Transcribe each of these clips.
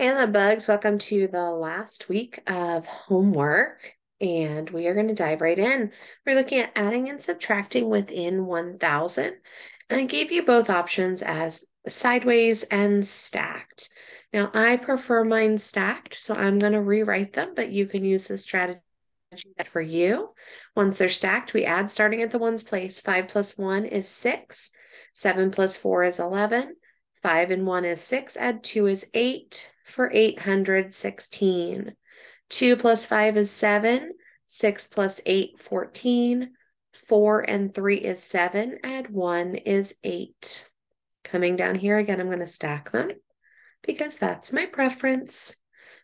Hey, love bugs, welcome to the last week of homework, and we are going to dive right in. We're looking at adding and subtracting within 1000. And I gave you both options as sideways and stacked. Now, I prefer mine stacked, so I'm going to rewrite them, but you can use this strategy that for you. Once they're stacked, we add starting at the ones place. 5 plus 1 is 6. 7 plus 4 is 11. 5 and 1 is 6. Add 2 is 8 for 816. 2 plus 5 is 7. 6 plus 8, 14. 4 and 3 is 7. Add 1 is 8. Coming down here again, I'm going to stack them because that's my preference.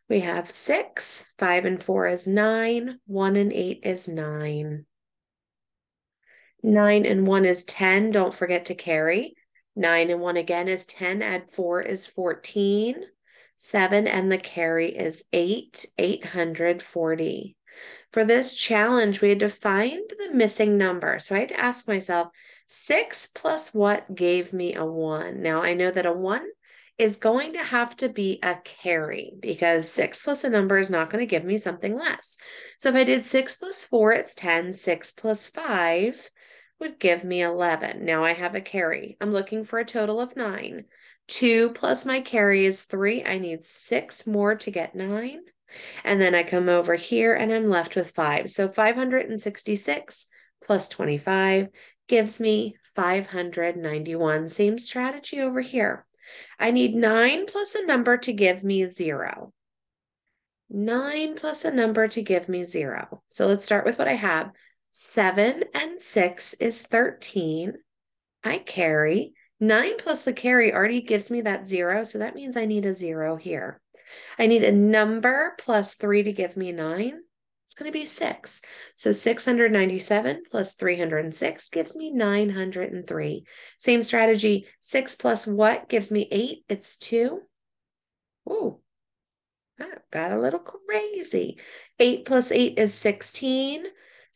We have 6. 5 and 4 is 9. 1 and 8 is 9. 9 and 1 is 10. Don't forget to carry. 9 and 1 again is 10. Add 4 is 14. 7 and the carry is 8. 840. For this challenge, we had to find the missing number. So I had to ask myself, 6 plus what gave me a 1? Now I know that a 1 is going to have to be a carry because 6 plus a number is not going to give me something less. So if I did 6 plus 4, it's 10. 6 plus 5 would give me 11. Now I have a carry. I'm looking for a total of 9. 2 plus my carry is 3. I need 6 more to get 9. And then I come over here and I'm left with 5. So 566 plus 25 gives me 591. Same strategy over here. I need 9 plus a number to give me 0. 9 plus a number to give me 0. So let's start with what I have. 7 and 6 is 13. I carry. 9 plus the carry already gives me that 0, so that means I need a 0 here. I need a number plus 3 to give me 9. It's going to be 6. So 697 plus 306 gives me 903. Same strategy. 6 plus what gives me 8? It's 2. Ooh, that got a little crazy. 8 plus 8 is 16.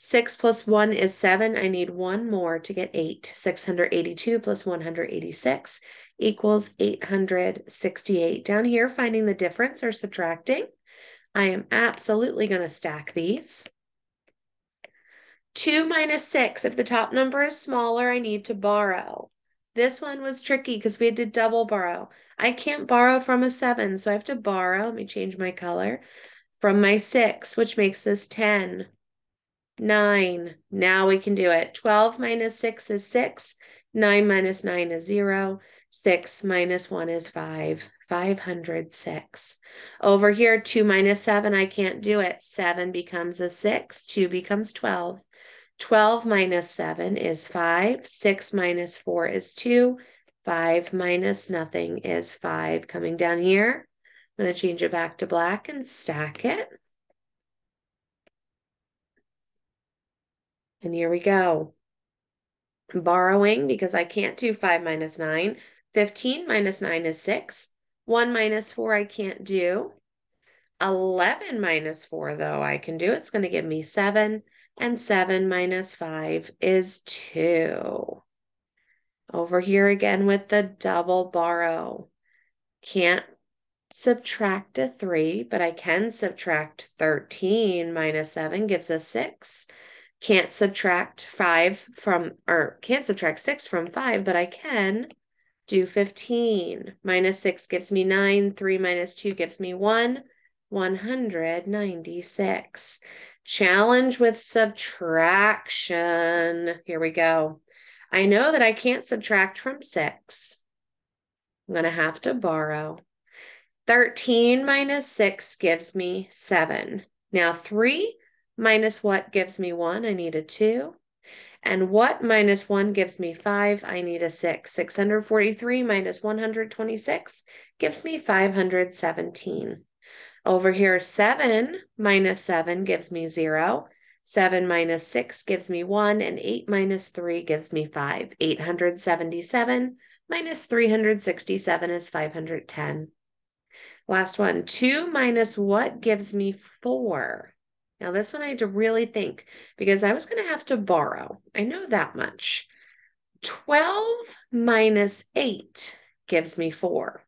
6 plus 1 is 7. I need one more to get 8. 682 plus 186 equals 868. Down here, finding the difference or subtracting. I am absolutely going to stack these. 2 minus 6. If the top number is smaller, I need to borrow. This one was tricky because we had to double borrow. I can't borrow from a 7, so I have to borrow. Let me change my color. From my 6, which makes this 10. 9. Now we can do it. 12 minus 6 is 6. 9 minus 9 is 0. 6 minus 1 is 5. 506. Over here, 2 minus 7, I can't do it. 7 becomes a 6. 2 becomes 12. 12 minus 7 is 5. 6 minus 4 is 2. 5 minus nothing is 5. Coming down here, I'm going to change it back to black and stack it. And here we go. Borrowing because I can't do 5 minus 9. 15 minus 9 is 6. 1 minus 4 I can't do. 11 minus 4 though I can do. It's going to give me 7. And 7 minus 5 is 2. Over here again with the double borrow. Can't subtract a 3, but I can subtract 13 minus 7 gives us 6 can't subtract 5 from, or can't subtract 6 from 5, but I can do 15. Minus 6 gives me 9. 3 minus 2 gives me 1. 196. Challenge with subtraction. Here we go. I know that I can't subtract from 6. I'm going to have to borrow. 13 minus 6 gives me 7. Now 3 minus what gives me 1? I need a 2. And what minus 1 gives me 5? I need a 6. 643 minus 126 gives me 517. Over here, 7 minus 7 gives me 0. 7 minus 6 gives me 1, and 8 minus 3 gives me 5. 877 minus 367 is 510. Last one, 2 minus what gives me 4? Now, this one I had to really think because I was going to have to borrow. I know that much. 12 minus 8 gives me 4.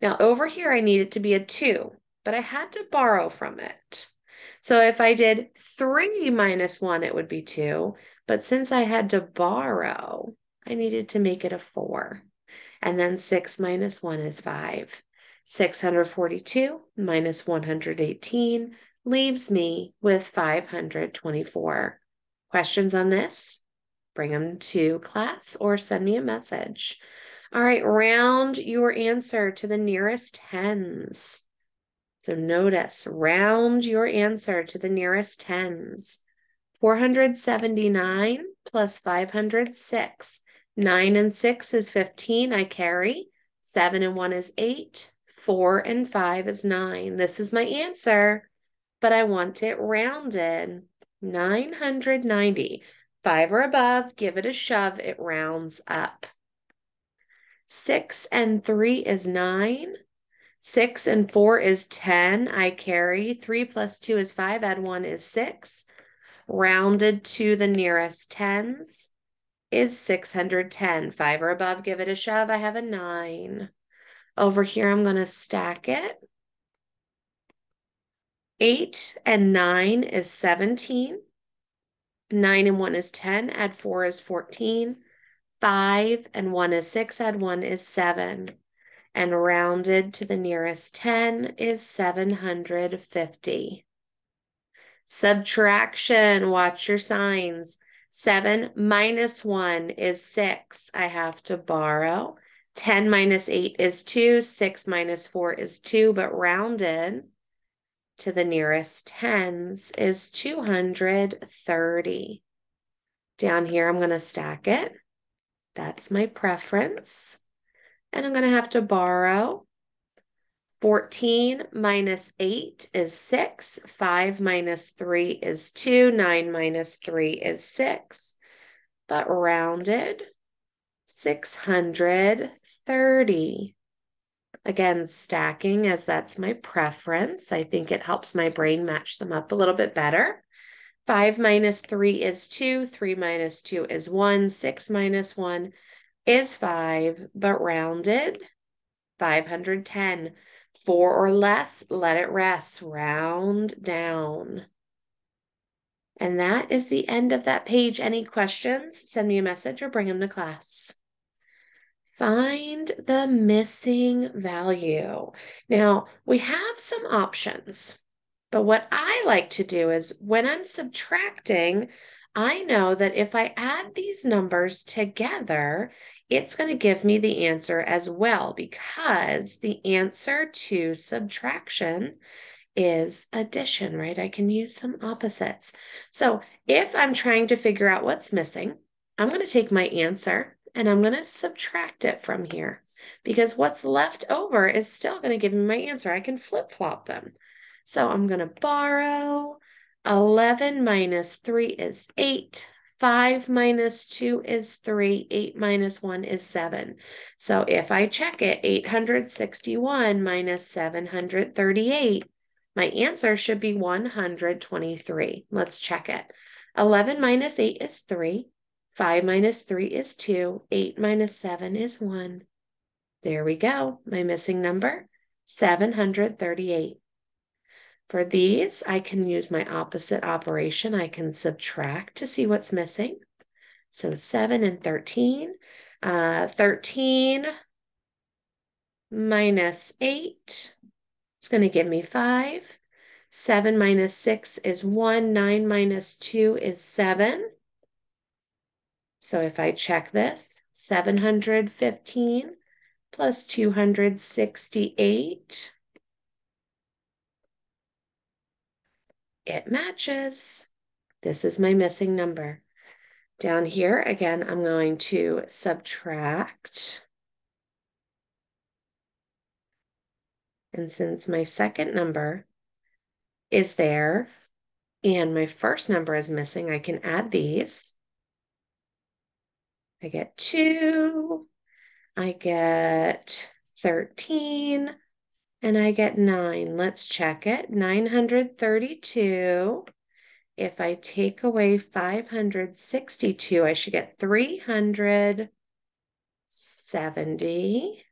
Now over here, I need it to be a two, but I had to borrow from it. So if I did three minus one, it would be two. But since I had to borrow, I needed to make it a four. And then six minus one is five. 642 minus 118 leaves me with 524. Questions on this? Bring them to class or send me a message. All right, round your answer to the nearest tens. So notice, round your answer to the nearest tens. 479 plus 506. 9 and 6 is 15, I carry. 7 and 1 is 8. 4 and 5 is 9. This is my answer, but I want it rounded. 990. 5 or above, give it a shove, it rounds up. 6 and 3 is 9. 6 and 4 is 10. I carry. 3 plus 2 is 5. Add 1 is 6. Rounded to the nearest tens is 610. 5 or above, give it a shove. I have a 9. Over here, I'm going to stack it. 8 and 9 is 17. 9 and 1 is 10. Add 4 is 14. 5 and 1 is 6. Add 1 is 7. And rounded to the nearest 10 is 750. Subtraction, watch your signs. 7 minus 1 is 6. I have to borrow. 10 minus 8 is 2. 6 minus 4 is 2, but rounded to the nearest tens is 230. Down here, I'm going to stack it. That's my preference. And I'm going to have to borrow. 14 minus 8 is 6. 5 minus 3 is 2. 9 minus 3 is 6. But rounded, 630. Again, stacking as that's my preference. I think it helps my brain match them up a little bit better. 5 minus 3 is 2. 3 minus 2 is 1. 6 minus 1 is 5, but rounded, 510. 4 or less, let it rest. Round down. And that is the end of that page. Any questions? Send me a message or bring them to class. Find the missing value. Now, we have some options. But what I like to do is when I'm subtracting, I know that if I add these numbers together, it's going to give me the answer as well because the answer to subtraction is addition, right? I can use some opposites. So if I'm trying to figure out what's missing, I'm going to take my answer and I'm going to subtract it from here because what's left over is still going to give me my answer. I can flip flop them. So I'm going to borrow. 11 minus 3 is 8. 5 minus 2 is 3. 8 minus 1 is 7. So if I check it, 861 minus 738, my answer should be 123. Let's check it. 11 minus 8 is 3. 5 minus 3 is 2. 8 minus 7 is 1. There we go. My missing number, 738. For these, I can use my opposite operation. I can subtract to see what's missing. So 7 and 13. Uh, 13 minus 8 it's going to give me 5. 7 minus 6 is 1. 9 minus 2 is 7. So if I check this, 715 plus 268 it matches. This is my missing number. Down here, again, I'm going to subtract. And since my second number is there and my first number is missing, I can add these. I get 2, I get 13, and I get 9. Let's check it. 932. If I take away 562, I should get 370.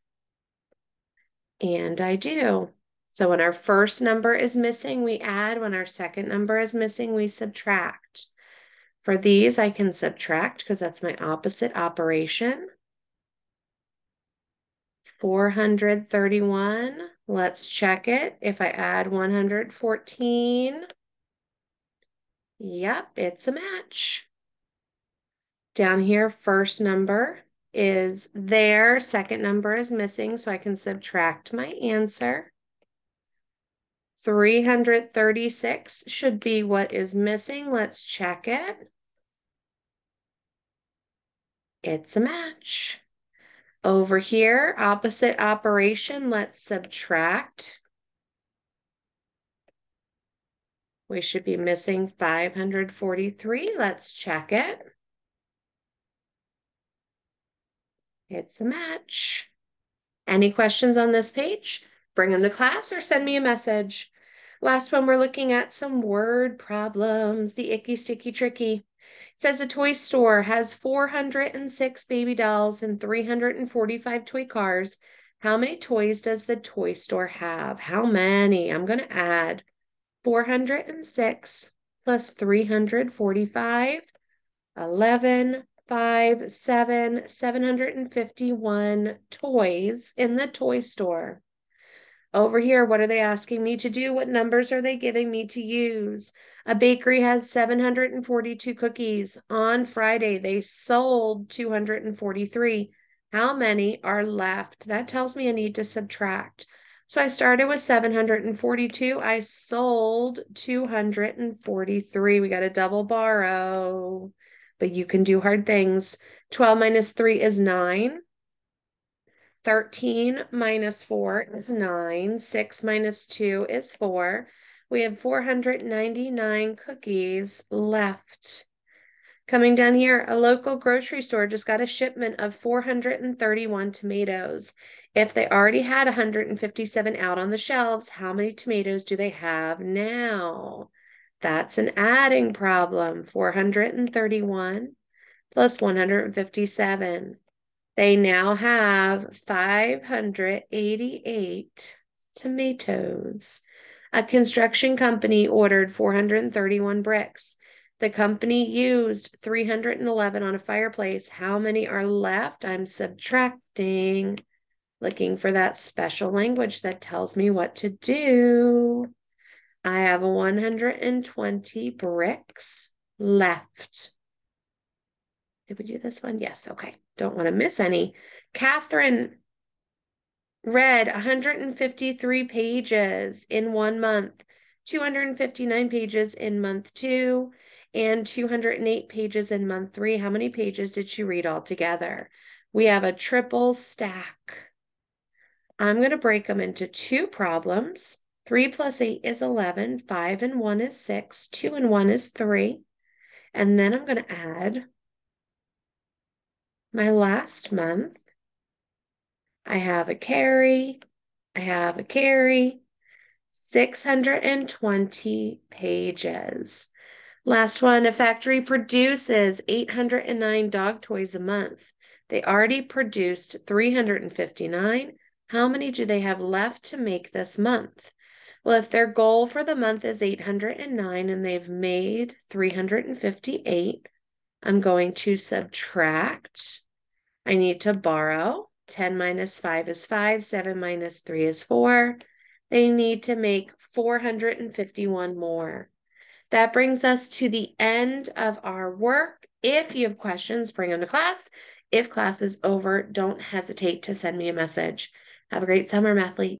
And I do. So when our first number is missing, we add. When our second number is missing, we subtract. For these, I can subtract because that's my opposite operation. 431. Let's check it. If I add 114, yep, it's a match. Down here, first number is there, second number is missing, so I can subtract my answer. 336 should be what is missing. Let's check it. It's a match. Over here, opposite operation, let's subtract. We should be missing 543. Let's check it. It's a match. Any questions on this page? Bring them to class or send me a message. Last one, we're looking at some word problems, the icky, sticky, tricky. It says the toy store has 406 baby dolls and 345 toy cars. How many toys does the toy store have? How many? I'm going to add 406 plus 345, 11, 5, 7, 751 toys in the toy store. Over here, what are they asking me to do? What numbers are they giving me to use? A bakery has 742 cookies. On Friday, they sold 243. How many are left? That tells me I need to subtract. So I started with 742. I sold 243. We got a double borrow, but you can do hard things. 12 minus 3 is 9. 13 minus 4 is 9. 6 minus 2 is 4. We have 499 cookies left. Coming down here, a local grocery store just got a shipment of 431 tomatoes. If they already had 157 out on the shelves, how many tomatoes do they have now? That's an adding problem. 431 plus 157. They now have 588 tomatoes. A construction company ordered 431 bricks. The company used 311 on a fireplace. How many are left? I'm subtracting, looking for that special language that tells me what to do. I have 120 bricks left. Did we do this one? Yes. Okay. Don't want to miss any. Catherine read 153 pages in one month, 259 pages in month two, and 208 pages in month three. How many pages did she read altogether? We have a triple stack. I'm going to break them into two problems. 3 plus 8 is 11. 5 and 1 is 6. 2 and 1 is 3. And then I'm going to add my last month. I have a carry. I have a carry. 620 pages. Last one, a factory produces 809 dog toys a month. They already produced 359. How many do they have left to make this month? Well, if their goal for the month is 809 and they've made 358, I'm going to subtract I need to borrow. 10 minus 5 is 5. 7 minus 3 is 4. They need to make 451 more. That brings us to the end of our work. If you have questions, bring them to class. If class is over, don't hesitate to send me a message. Have a great summer, Mathlete.